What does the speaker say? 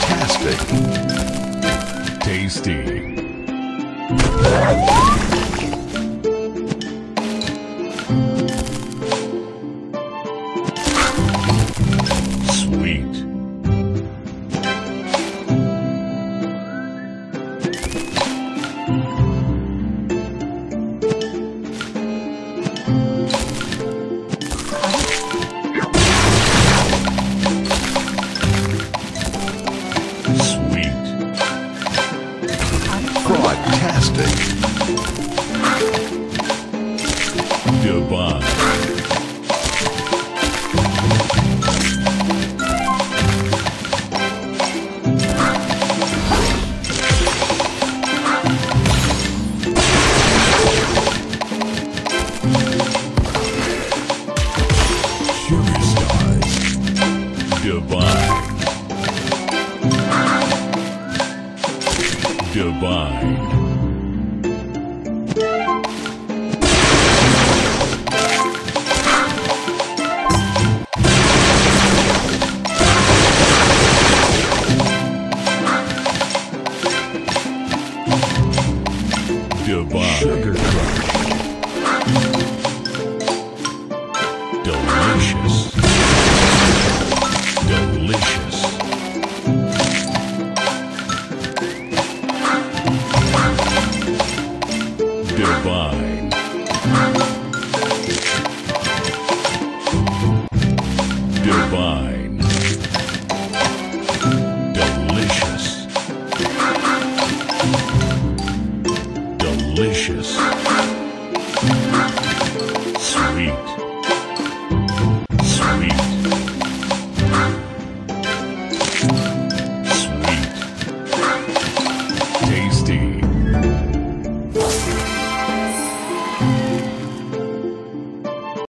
Fantastic. Tasty. Fantastic. Sugar stars. Divine. Divine. Divine. Sugar Divine. Delicious. Delicious. Sweet.